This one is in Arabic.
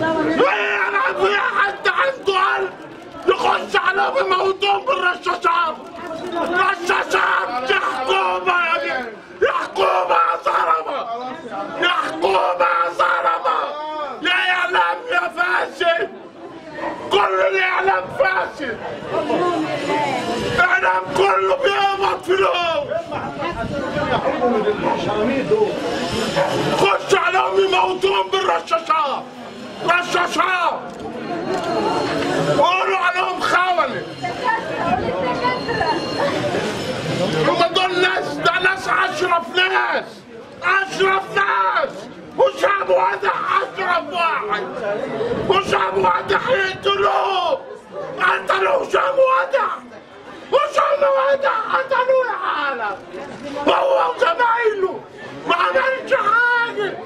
يعرف في حد عنده قلب يخش على بموتهم بالرشاشات رشاشات يا حكومة يا دي يا حكومة يا ظلمة يا حكومة يا ظلمة يا إعلام يا فاشل كل الإعلام فاشل إعلام كله بيقبض فلوس خش عليهم يموتوهم بالرشاشات رشاشات قولوا عليهم خونة هم دول ناس ده ناس أشرف ناس. أشرف ناس. وشعب واضح أشرف واحد. وشعب واضح يقتلوه. قتلوا شعب واضح. وشعب واضح قتلوه يا عالم. هو وزمايله ما عملش حاجة.